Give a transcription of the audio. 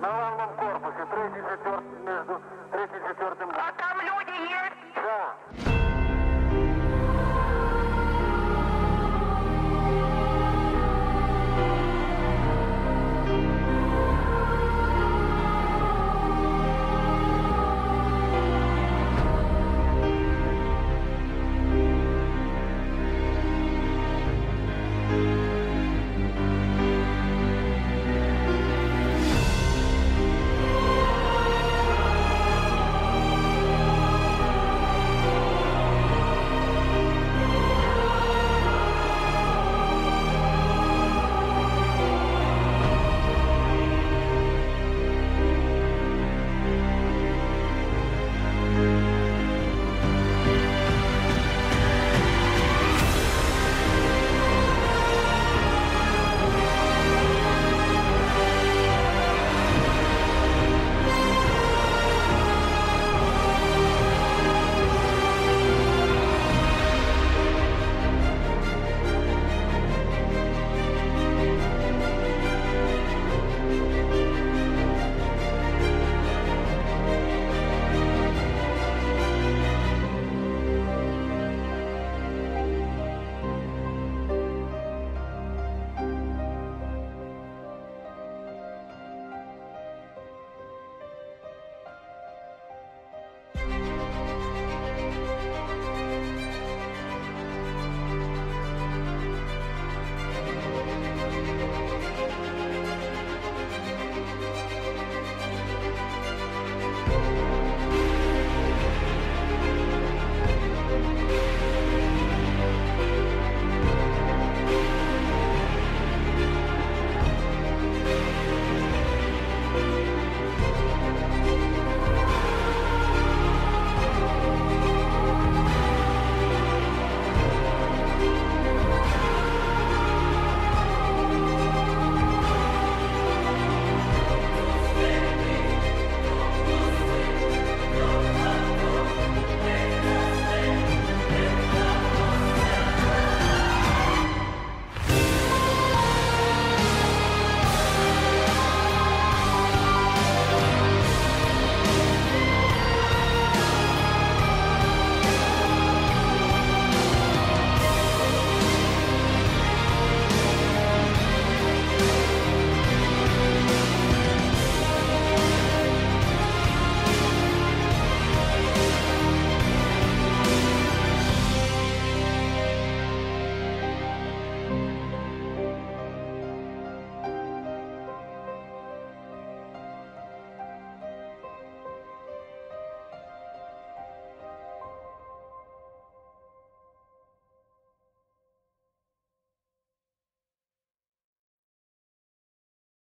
No one will